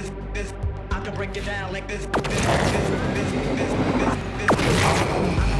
this, this. I can break it down like this, this, this, this, this, this, this. I